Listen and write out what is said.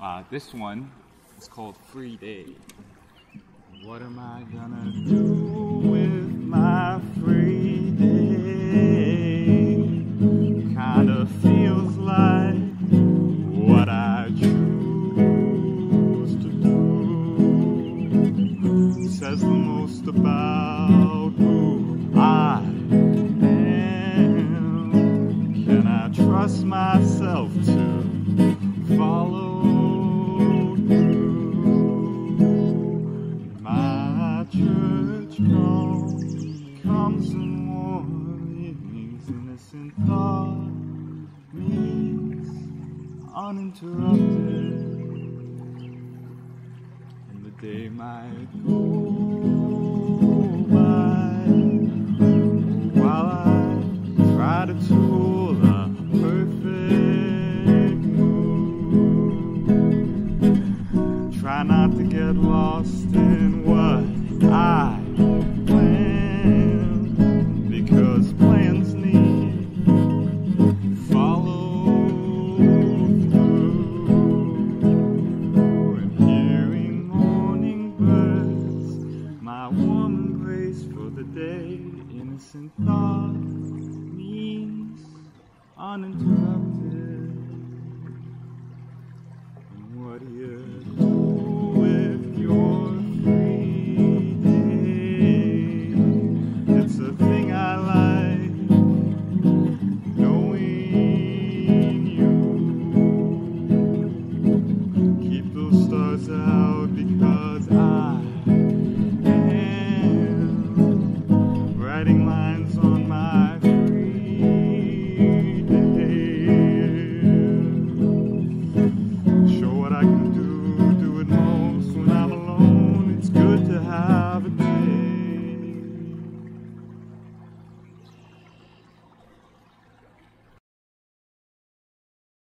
Uh, this one is called Free Day. What am I gonna do with my free day? Kinda feels like what I choose to do says the most about who I am. Can I trust myself comes in warnings, innocent thought uninterrupted. And the day might go by while I try to tool a perfect. Try not to get lost in what I constant thought means uninterrupted.